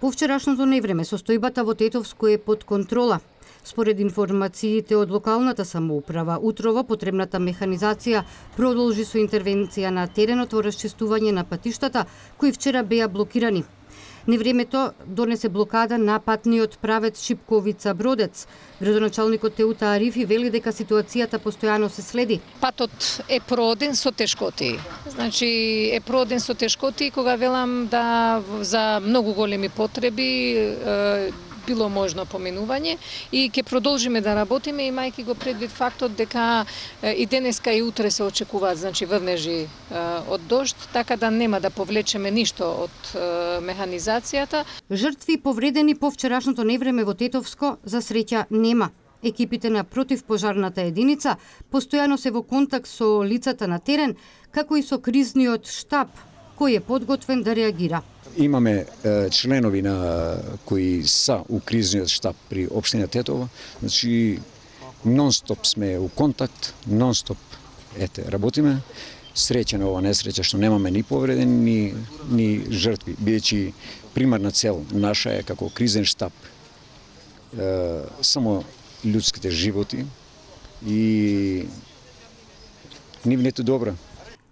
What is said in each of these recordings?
По вчерашното невреме состојбата во Тетовско е под контрола. Според информациите од локалната самоуправа, утрово потребната механизација продолжи со интервенција на теренот во расчистување на патиштата кои вчера беа блокирани. Невремето донесе блокада на патниот правец Шипковица Бродец. Градоначалникот Теута Арифи вели дека ситуацијата постојано се следи. Патот е проден со тешкоти. Значи е проден со тешкоти кога велам да за многу големи потреби било можно поминување и ќе продолжиме да работиме имајќи го предвид фактот дека и денеска и утре се очекуваат значи врнежи од дожд, така да нема да повлечеме ништо од механизацијата. Жртви повредени по вчерашното невреме во Тетовско за среќа нема. Екипите на противпожарната единица постојано се во контакт со лицата на терен, како и со кризниот штаб, кој е подготвен да реагира. Имаме е, членови на кои са у кризниот штаб при општина Тетово, значи нон-стоп сме у контакт, нон-стоп ете работиме. Среќа на ова несреќа што немаме ни повредени ни, ни жртви, бидејќи примарна цел наша е како кризен штаб е, само людските животи и нивните добра.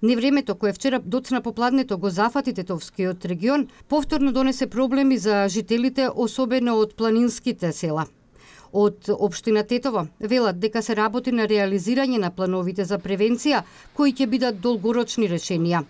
Невремето кое вчера доцна попладнето го зафати Тетовскиот регион, повторно донесе проблеми за жителите, особено од планинските села. Од Обштина Тетово велат дека се работи на реализирање на плановите за превенција, кои ќе бидат долгорочни решенија.